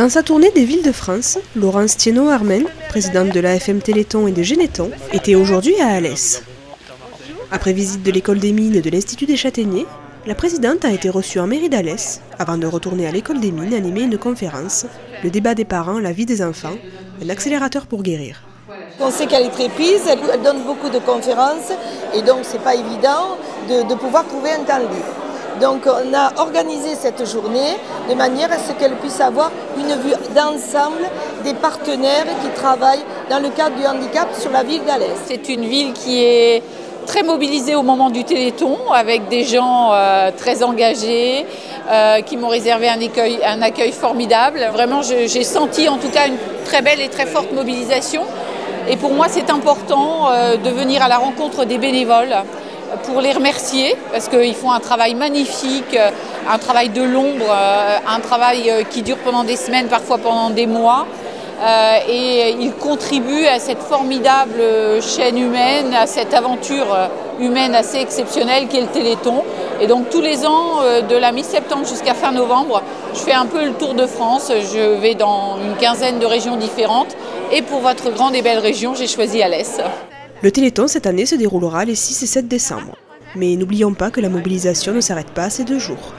Dans sa tournée des villes de France, Laurence Thienot-Armen, présidente de l'AFM Téléthon et de Généton, était aujourd'hui à Alès. Après visite de l'école des mines et de l'Institut des châtaigniers, la présidente a été reçue en mairie d'Alès avant de retourner à l'école des mines animer une conférence, le débat des parents, la vie des enfants, un accélérateur pour guérir. On sait qu'elle est très prise, elle donne beaucoup de conférences et donc c'est pas évident de, de pouvoir trouver un temps libre. Donc on a organisé cette journée de manière à ce qu'elle puisse avoir une vue d'ensemble des partenaires qui travaillent dans le cadre du handicap sur la ville d'Alès. C'est une ville qui est très mobilisée au moment du Téléthon, avec des gens euh, très engagés, euh, qui m'ont réservé un accueil, formidable. Vraiment, j'ai senti en tout cas une très belle et très forte mobilisation. Et pour moi, c'est important euh, de venir à la rencontre des bénévoles pour les remercier parce qu'ils font un travail magnifique, euh, un travail de l'ombre, euh, un travail euh, qui dure pendant des semaines, parfois pendant des mois. et ils contribuent à cette formidable chaîne humaine, à cette aventure humaine assez exceptionnelle qu'est le Téléthon. Et donc tous les ans, de la mi-septembre jusqu'à fin novembre, je fais un peu le tour de France. Je vais dans une quinzaine de régions différentes. Et pour votre grande et belle région, j'ai choisi Alès. Le Téléthon cette année se déroulera les 6 et 7 décembre. Mais n'oublions pas que la mobilisation ne s'arrête pas à ces deux jours.